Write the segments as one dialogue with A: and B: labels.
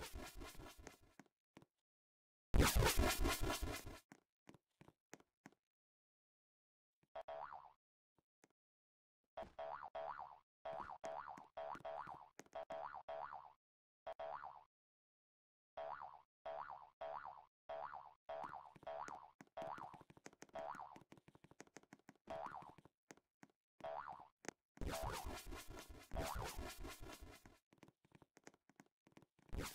A: Let's go. Yes,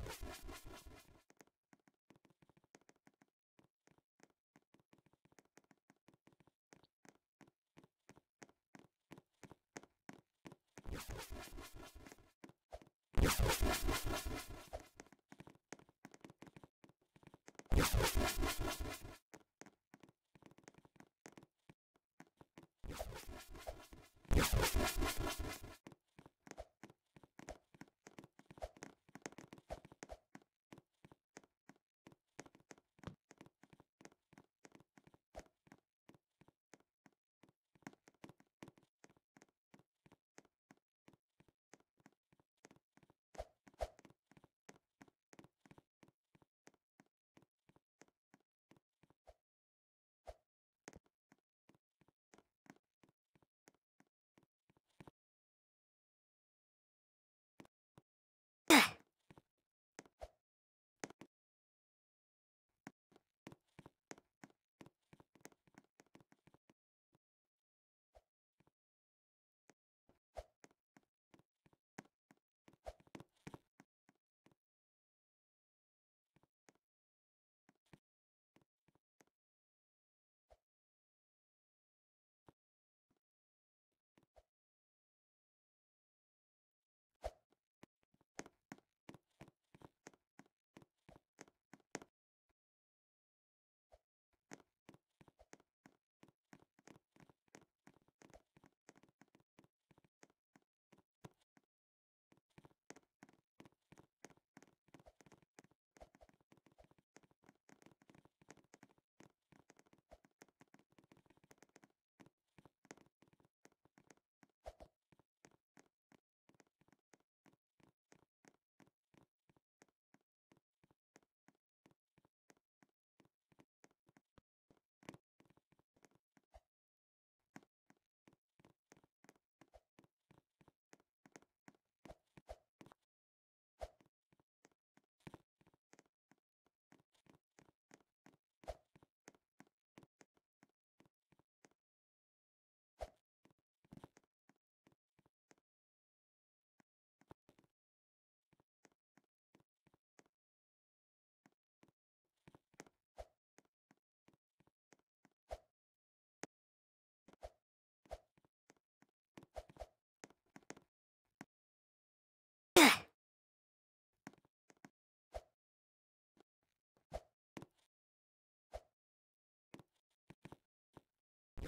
A: yes, yes, yes,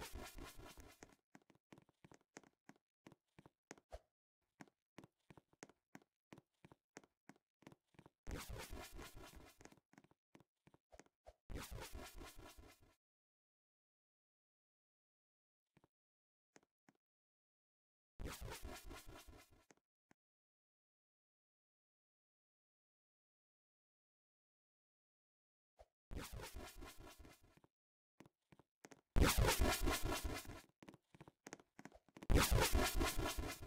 A: Yes, yes, yes. Yes, yes, yes, yes.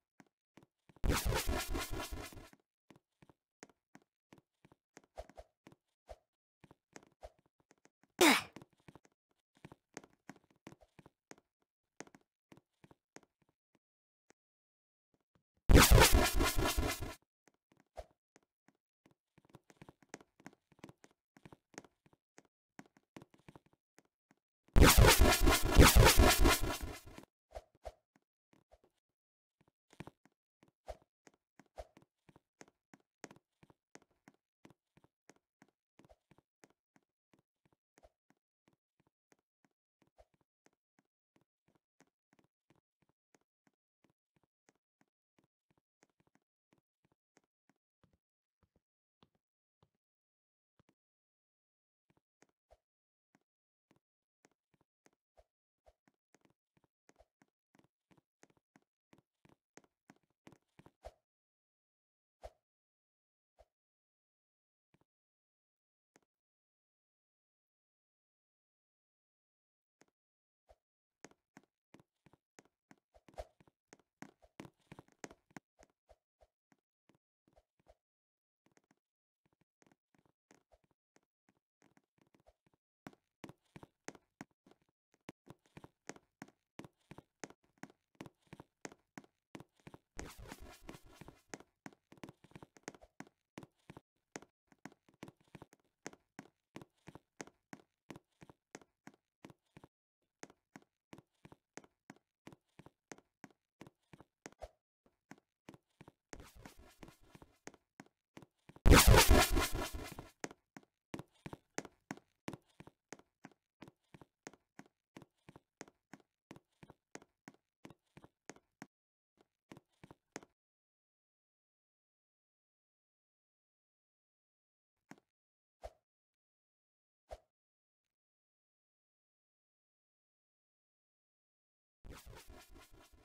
A: Thank you.